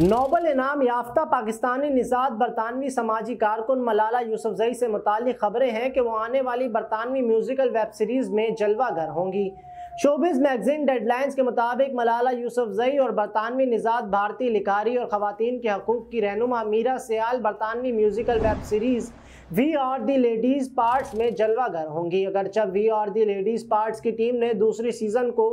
Nobel انعام یافتہ پاکستانی نژاد برطانوی سماجی کارکن ملالہ یوسفزئی سے متعلق خبریں ہیں کہ وہ آنے والی برطانوی میوزیکل ویب سیریز میں جلوہ گر ہوں گی۔ شوبز میگزین ڈیڈ لائنز کے مطابق ملالہ یوسفزئی اور برطانوی نژاد بھارتی لکھاری اور خواتین کے حقوق کی رہنما میرا سیال برطانوی musical web series we are the ladies parts میں جلوہ گر ہوں گی۔ اگرچہ we are the ladies parts کی ٹیم نے دوسری سیزن کو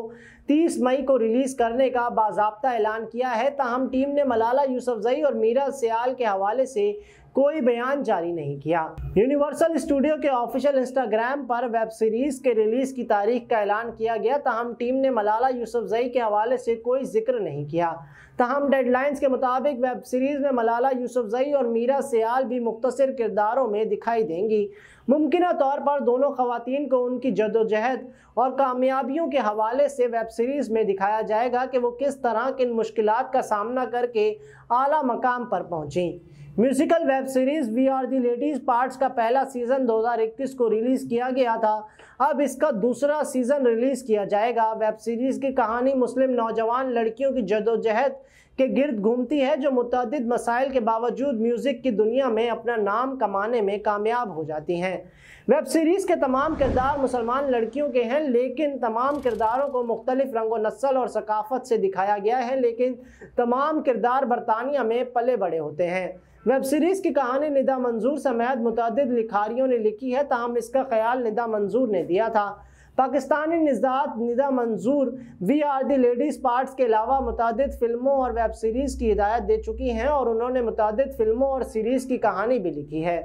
تیس مئی کو ریلیز کرنے کا باضابطہ اعلان کیا ہے، تاہم ٹیم نے ملالہ یوسفزئی اور میرا سیال کے حوالے سے کوئی بیان جاری نہیں کیا۔ یونیورسل اسٹوڈیو کے آفیشل انسٹاگرام پر ویب سیریز کے ریلیز کی تاریخ کا اعلان کیا گیا۔ تاہم، ٹیم نے ملالہ یوسف زئی کے حوالے سے کوئی ذکر نہیں کیا۔ تاہم ڈیڈ لائنز کے مطابق ویب سیریز میں ملالہ یوسف زئی اور میرا سیال بھی مختصر کرداروں میں دکھائی دیں گی۔ ممکنہ طور پر دونوں خواتین کو ان کی جد و جہد اور کامیابیوں کے حوالے سے ویب سیریز میں دکھایا جائے گا کہ وہ کس طرح کن مشکلات کا سامنا کر کے اعلیٰ مقام پر پہنچیں۔ Musical web series we are the ladies parts کا پہلا سیزن دو ہزار اکیس کو ریلیز کیا گیا تھا۔ اب اس کا دوسرا سیزن ریلیز کیا جائے گا۔ ویب سیریز کی کہانی مسلم نوجوان لڑکیوں کی جد و جہد کے گرد گھومتی ہے، جو متعدد مسائل کے باوجود میوزک کی دنیا میں اپنا نام کمانے میں کامیاب ہو جاتی ہیں۔ ویب سیریز کے تمام کردار مسلمان لڑکیوں کے ہیں، لیکن تمام کرداروں کو مختلف رنگ و نسل اور ثقافت سے دکھایا گیا ہے، لیکن تمام کردار برطانیہ میں پلے بڑے ہوتے ہیں۔ ویب سیریز کی کہانی ندا منظور سمیت متعدد لکھاریوں نے لکھی ہے، تاہم اس کا خیال ندا منظور نے دیا تھا۔ پاکستانی نژاد Nida Manzoor we are the ladies parts کے علاوہ متعدد فلموں اور ویب سیریز کی ہدایت دے چکی ہیں اور انہوں نے متعدد فلموں اور سیریز کی کہانی بھی لکھی ہے۔